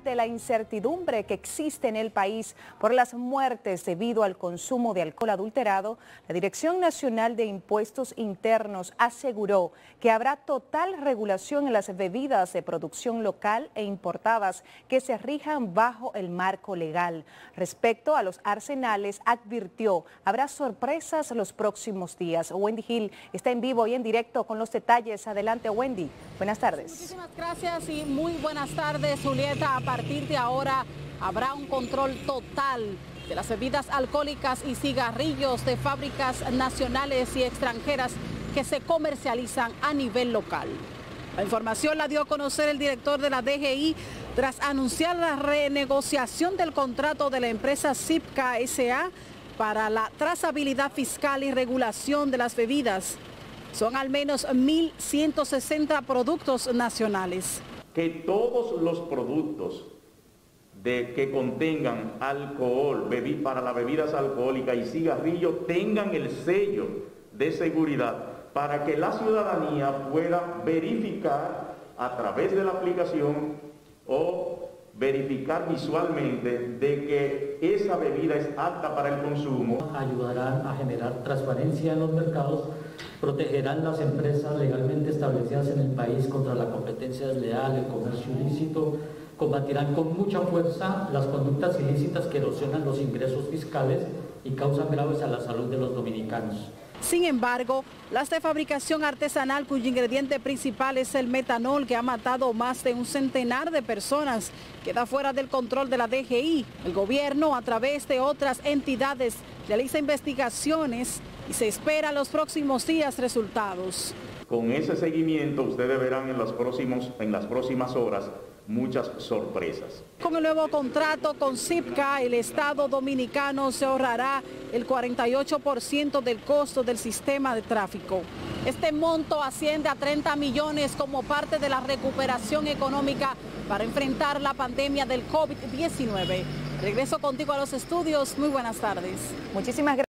ante la incertidumbre que existe en el país por las muertes debido al consumo de alcohol adulterado, la Dirección Nacional de Impuestos Internos aseguró que habrá total regulación en las bebidas de producción local e importadas que se rijan bajo el marco legal. Respecto a los arsenales, advirtió, habrá sorpresas los próximos días. Wendy Hill está en vivo y en directo con los detalles. Adelante, Wendy. Buenas tardes. Muchísimas gracias y muy buenas tardes, Julieta. A partir de ahora habrá un control total de las bebidas alcohólicas y cigarrillos de fábricas nacionales y extranjeras que se comercializan a nivel local. La información la dio a conocer el director de la DGI tras anunciar la renegociación del contrato de la empresa CIPCA SA para la trazabilidad fiscal y regulación de las bebidas. Son al menos 1.160 productos nacionales. Que todos los productos de, que contengan alcohol para las bebidas alcohólicas y cigarrillos tengan el sello de seguridad para que la ciudadanía pueda verificar a través de la aplicación o verificar visualmente de que esa bebida es apta para el consumo. Ayudarán a generar transparencia en los mercados, protegerán las empresas legalmente establecidas en el país contra la competencia desleal, el comercio ilícito, combatirán con mucha fuerza las conductas ilícitas que erosionan los ingresos fiscales y causan graves a la salud de los dominicanos. Sin embargo, las de fabricación artesanal cuyo ingrediente principal es el metanol que ha matado más de un centenar de personas queda fuera del control de la DGI. El gobierno a través de otras entidades realiza investigaciones y se espera los próximos días resultados. Con ese seguimiento ustedes verán en, los próximos, en las próximas horas muchas sorpresas. Con el nuevo contrato con CIPCA, el Estado dominicano se ahorrará el 48% del costo del sistema de tráfico. Este monto asciende a 30 millones como parte de la recuperación económica para enfrentar la pandemia del COVID-19. Regreso contigo a los estudios. Muy buenas tardes. Muchísimas gracias.